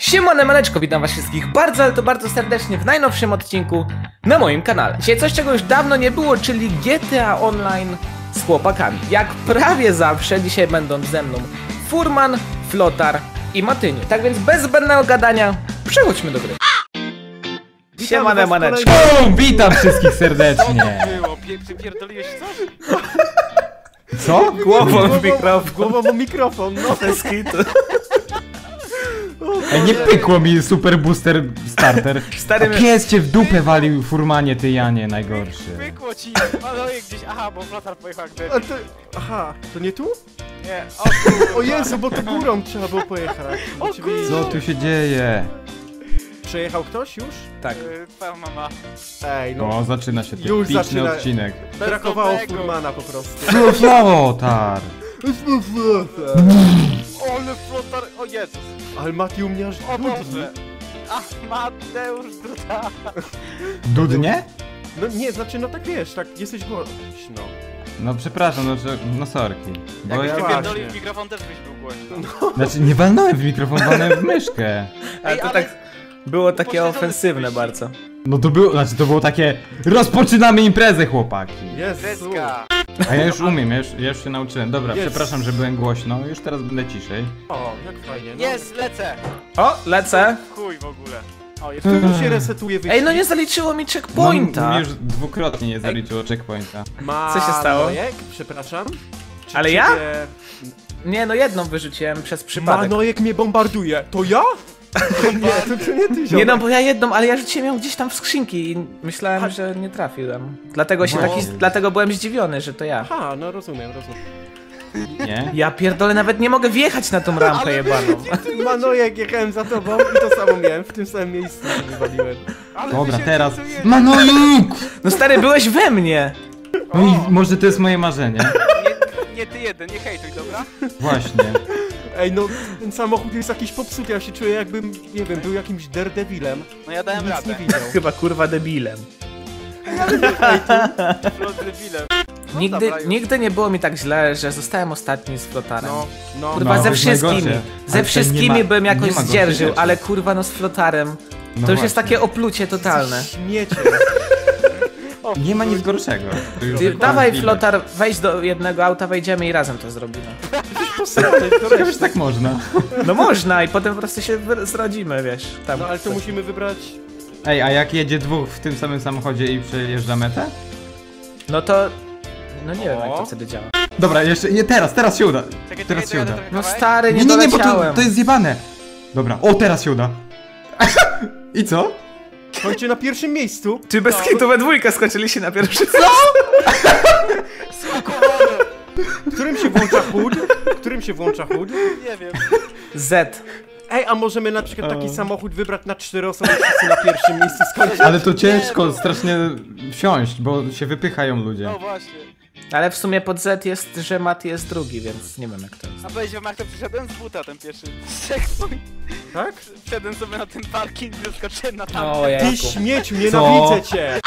Siemane maneczko, witam was wszystkich bardzo, ale to bardzo serdecznie w najnowszym odcinku na moim kanale. Dzisiaj coś, czego już dawno nie było, czyli GTA Online z chłopakami. Jak prawie zawsze, dzisiaj będą ze mną Furman, Flotar i Matyniu. Tak więc bez zbędnego gadania, przechodźmy do gry. Siemane maneczko. O, witam wszystkich serdecznie. było? Pie przypierdoliłeś coś? Co? Głową w mikrofon. Głową w mikrofon, no. Bez kitu. Ej, nie pykło mi super booster starter. Stary, A pies cię w dupę walił furmanie, ty Janie, najgorszy. Pykło ci, maloje gdzieś, aha, bo flotar pojechał jak A to... Aha, to nie tu? Nie, o kurwa. O Jezu, bo to górą trzeba było pojechać. O. Co tu się dzieje? Przejechał ktoś już? Tak. Y, Twoja mama. Ej, no. O, zaczyna się ten Już piczny zaczyna- odcinek. Brakowało. Furmana po prostu. Flotar! Ole flotar, o Jezus. Ale Mati u mnie aż O. Boże. Ach, Mateusz Druta. Dudnie? No nie, znaczy, no tak wiesz, tak jesteś głośno. No przepraszam, no, że, no sorki. Bo Jakbyś ja... wypierdolił w mikrofon, też byś był głośno. Znaczy, nie walnąłem w mikrofon, walnąłem w myszkę. Ale to ale- tak było takie ofensywne bardzo. No to było, znaczy to było takie Rozpoczynamy imprezę, chłopaki. Jezu. A ja już umiem, ja już, ja już się nauczyłem. Dobra, Jest. przepraszam, że byłem głośno, już teraz będę ciszej. O, jak fajnie. No. Jest, lecę. O, lecę. Chuj w ogóle. O, jeszcze Tu się resetuje wyścig. Ej, no nie zaliczyło mi No, checkpointa. mi już dwukrotnie nie zaliczyło checkpointa. Co się stało? Manojek, przepraszam. Czy Ale ja? ciebie- Nie, no jedną wyrzuciłem przez przypadek. Manojek mnie bombarduje. To ja? Nie, to, to nie ty, Nie ziomek. no, bo ja jedną, ale ja rzuciłem ją gdzieś tam w skrzynki i myślałem, że nie trafiłem. Dlatego się No. taki, dlatego byłem zdziwiony, że to ja. Aha, no rozumiem, rozumiem. Nie? Ja pierdolę, nawet nie mogę wjechać na tą rampę jebaną. Manojek, jechałem za tobą i to samo miałem, w tym samym miejscu wywaliłem. Ale Dobra, teraz. Manojuk! No stary, byłeś we mnie! No i może to jest moje marzenie. Nie, nie ty jeden, nie hejtuj, dobra? Właśnie. Ej, no ten samochód jest jakiś popsuty, ja się czuję jakbym, nie wiem, był jakimś daredevilem. No ja dałem Nic radę. nie widział. Chyba kurwa debilem. No Nigdy, dobra, już. nigdy nie było mi tak źle, że zostałem ostatni z flotarem. No, no, Kurwa, No, ze jest wszystkimi. najgorsze. Ze wszystkimi ma- bym jakoś nie ma gorszej zdzierżył, rzeczy. ale kurwa no z flotarem. No to już właśnie. jest takie oplucie totalne. Śmiecie. Nie ma nic gorszego. To już Ty, jest dawaj flotar, wejdź do jednego auta, wejdziemy i razem to zrobimy. Posrany, to Ciekawe, wiesz. że tak można. No można i potem po prostu się zrodzimy, wiesz. Tam No ale to musimy wybrać... Ej, a jak jedzie dwóch w tym samym samochodzie i przejeżdża metę? No to... No nie wiem jak O. to wtedy działa. Dobra, jeszcze, nie, teraz, teraz się uda. Czekaj, Teraz czekaj, się uda. No stary, nie, Nie, nie, nie, bo to, to jest zjebane. Dobra, o teraz się uda. I co? Kończy na pierwszym miejscu. Ty bez kitu we dwójkę skończyliście na pierwszy Skakowany. W którym się włącza HUD? Którym się włącza HUD? Nie wiem. Z. Ej, a możemy na przykład taki samochód wybrać na cztery osoby wszyscy na pierwszym miejscu skończyć? Ale to ciężko strasznie wsiąść, bo się wypychają ludzie. No właśnie. Ale w sumie pod Z jest, że Mat jest drugi, więc nie wiem jak to jest. A powiedział jak to przyszedłem z buta ten pierwszy checkpoint. Tak? Wszedłem sobie na ten parking, wyskoczyłem na tam. O Ty śmieciu, nienawidzę cię!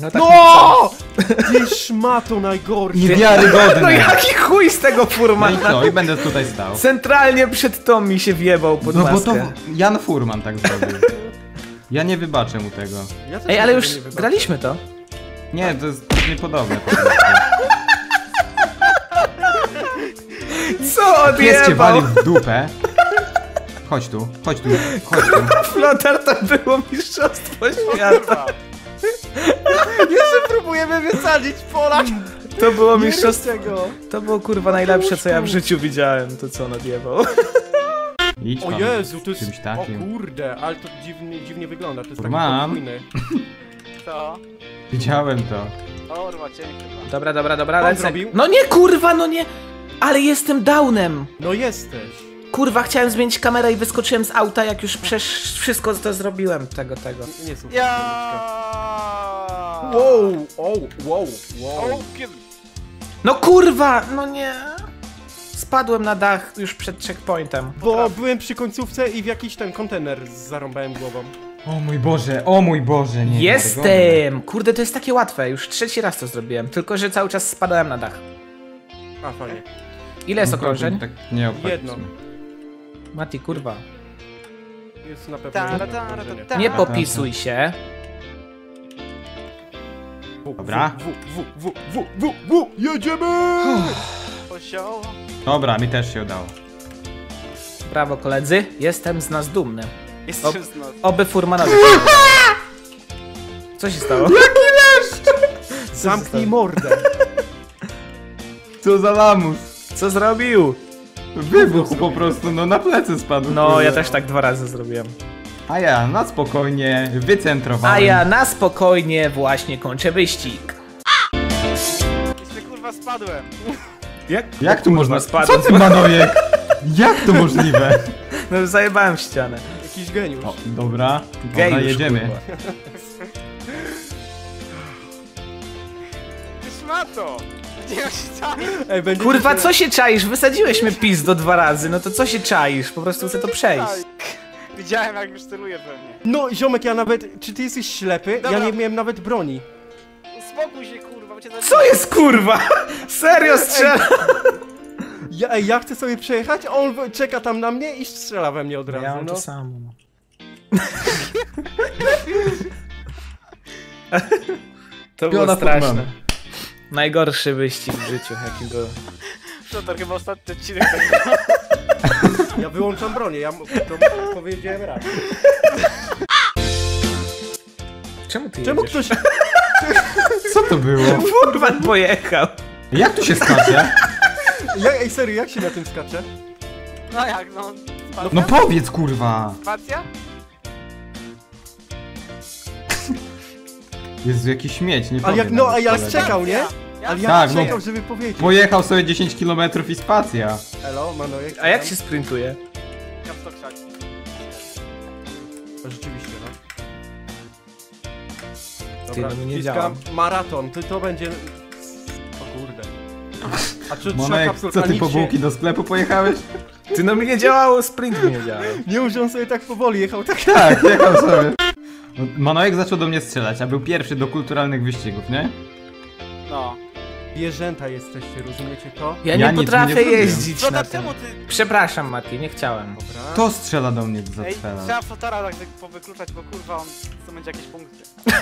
No tak No! Ty szmato najgorszy! Niewiarygodne. No jaki chuj z tego No i furmana? co? I będę tutaj stał. Centralnie przed mi się wjebał pod No bo maskę. to Jan Furman tak zrobił. Ja nie wybaczę mu tego. Ja Ej, ale już graliśmy to. Nie, to jest niepodobne po prostu. Co Pies cię wali odjebał? w dupę. Chodź tu, chodź tu, chodź tu. Flotar to było mistrzostwo świata. Jeszcze próbujemy wysadzić Polak! To było Nie mistrzostwo. To było kurwa najlepsze co ja w życiu widziałem, to co on odjebał. Idź O Jezu, to jest... czymś takim. O kurde, ale to dziwnie, dziwnie wygląda, to jest Mam. taki podwójny. Co? Widziałem to. O, kurwa, chyba. Dobra, dobra, dobra, lecę. zrobił? No nie kurwa, no nie! Ale jestem downem! No jesteś. Kurwa, chciałem zmienić kamerę i wyskoczyłem z auta, jak już przecież wszystko to zrobiłem, tego, tego. Nie słuchaj. Ja. Wow, wow, wow, wow. No kurwa, no nie! Spadłem na dach już przed checkpointem. Bo byłem przy końcówce i w jakiś ten kontener zarąbałem głową. O mój Boże, o mój Boże, nie. Jestem! Kurde, to jest takie łatwe, już trzeci raz to zrobiłem, tylko że cały czas spadałem na dach. A, fajnie. Ile jest okrążeń? Tak nie. Jedno. Mati, kurwa. jest na pewno Tara, jedno tara, okrążenie. tara. Nie popisuj się. Dobra. W, w, w, w, w, w, jedziemy! Dobra, mi też się udało. Brawo koledzy, jestem z nas dumny. Jestem z nas. Oby Furmanowi. się udało. Co się stało? Zamknij mordę. Co za lamus? Co zrobił? Wybuchł po prostu, no na plecy spadł. No, kurde. ja też tak dwa razy zrobiłem. A ja, na spokojnie, wycentrowałem. A ja na spokojnie właśnie kończę wyścig. Jeszcze kurwa spadłem. Jak? Jak tu można... spadłem? Co ty, Manojek? Jak to możliwe? No zajebałem w ścianę. Jakiś geniusz. O, dobra, Gej dobra, jedziemy. kurwa. Ty szmato. Ej, będzie Kurwa, co się czaisz? Wysadziłeś mnie pis do dwa razy, no to co się czaisz? Po prostu chcę to przejść. Widziałem jak już celuje we mnie. No, ziomek, ja nawet... Czy ty jesteś ślepy? Dobra. Ja nie miałem nawet broni. Uspokój się kurwa, bo cię zabiję. Co jest kurwa? Serio strzela? Ja, ej, ja chcę sobie przejechać, a on czeka tam na mnie i strzela we mnie od razu, Ja mam no. to samo. no. To było Piona straszne. Furman. Najgorszy wyścig w życiu, jaki był. No to chyba ostatni odcinek tego. Ja wyłączam bronię, ja to powiedziałem raz. Czemu ty Czemu jedziesz? ktoś... Co to było? Furman pojechał. Jak tu się skacze? Ja, ej, serio, jak się na tym skacze? No jak no? Spacja? No powiedz, kurwa. Spacja? Jest jakiś śmieć, nie Ale jak, no, a kolega. czekał, nie? Ja Ale ja Tak, no. czekał, żeby powiedzieć. Pojechał sobie 10 km i spacja. Elo, Manojek. A jak się sprintuje? Krzak. No, Rzeczywiście, no. Ty, Dobra, no nie wciskam działa. maraton, to, to będzie... O kurde. A czy trzeba Monek, co ty po się- bułki do sklepu pojechałeś? Ty no mi nie działało, sprint mi nie działał. Nie on sobie tak powoli jechał, tak... Tak, jechał sobie. No, Manojek zaczął do mnie strzelać, a był pierwszy do kulturalnych wyścigów, nie? Zwierzęta jesteście, rozumiecie to? Ja, Ja nie nic nie potrafię zrobiłem. jeździć Co na tak tym. ty... Przepraszam Mati, nie chciałem. Dobra. To strzela do mnie, Ej, zastrzela. trzeba fotara tak wy- powykluczać, bo kurwa on to będzie jakieś punkty.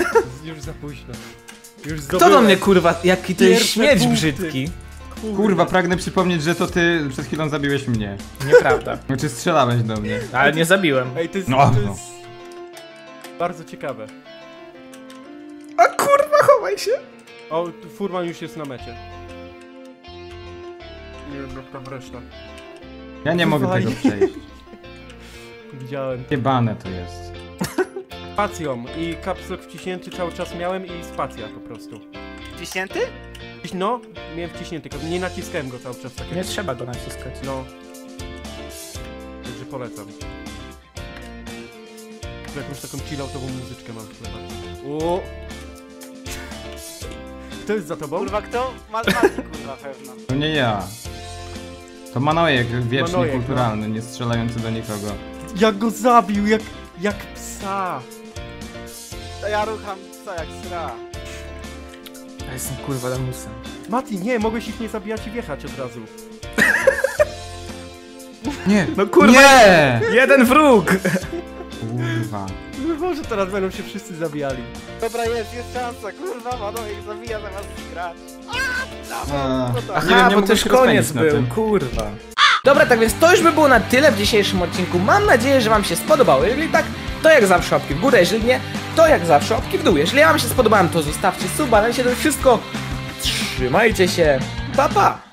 Już za późno. Już Kto do mnie kurwa, jaki to jest Pierwsze śmieć punkty. brzydki? Kurwa, pragnę przypomnieć, że to ty przed chwilą zabiłeś mnie. Nieprawda. Znaczy strzelałeś do mnie. Ale nie zabiłem. Ej, to jest, No, to no. jest bardzo ciekawe. A kurwa, chowaj się. O, tu Furman już jest na mecie. Nie wiem, jak tam reszta. Ja nie mogę tego przejść. Widziałem. Jebane to jest. Spacją i kapslok wciśnięty cały czas miałem i spacja po prostu. Wciśnięty? No, miałem wciśnięty, tylko nie naciskałem go cały czas tak Nie jak... trzeba go naciskać. No. Także polecam. Tu Jakąś taką chilloutową muzyczkę mam w. O! Kto jest za tobą? Kurwa kto? Ma Mati kurwa pewno. To nie ja. To Manojek, wiecznie Manojek, no. kulturalny, nie strzelający do nikogo. Jak go zabił, jak, jak psa! To ja rucham co jak sra. Ja jestem kurwa lamusem. Mati, nie, mogłeś ich nie zabijać i wjechać od razu. Nie! No kurwa, Nie! jeden wróg! Kurwa. No może teraz będą się wszyscy zabijali. Dobra jest, jest szansa, kurwa, Manojek zabija zamiast grać. A, Aha, nie wiem, nie bo też się koniec był, kurwa. Dobra, tak więc to już by było na tyle w dzisiejszym odcinku. Mam nadzieję, że wam się spodobało. Jeżeli tak, to jak zawsze łapki w górę, jeżeli nie, to jak zawsze łapki w dół. Jeżeli wam się spodobałem, to zostawcie suba, na dzisiaj to wszystko. Trzymajcie się, pa pa!